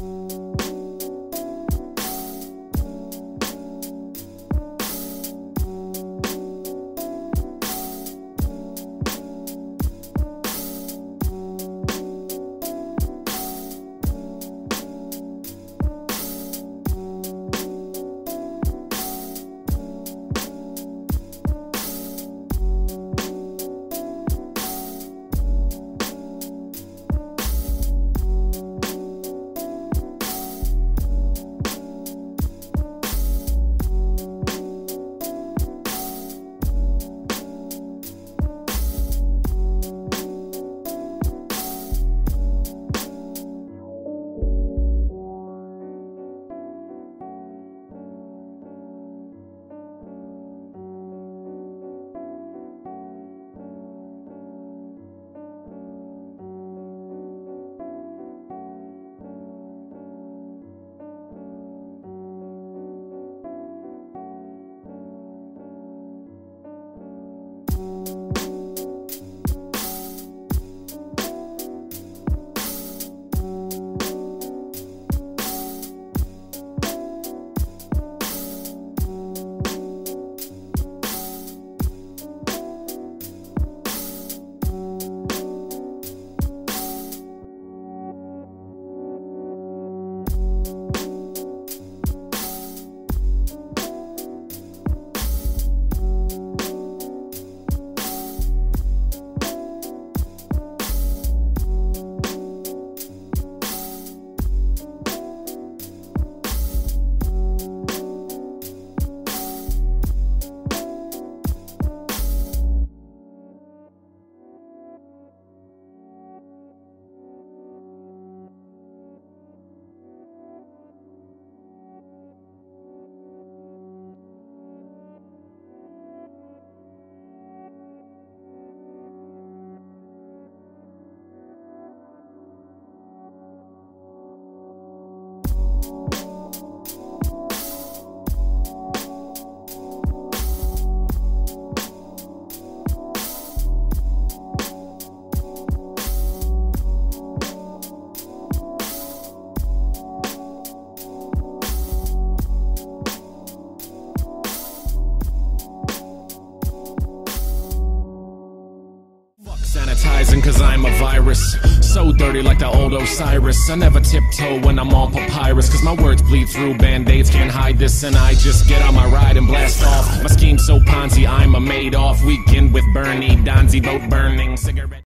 Música you cause I'm a virus. So dirty like the old Osiris. I never tiptoe when I'm on papyrus, cause my words bleed through band aids, can't hide this. And I just get on my ride and blast off. My scheme's so Ponzi, I'm a Madoff weekend with Bernie. Donzi boat burning, cigarette.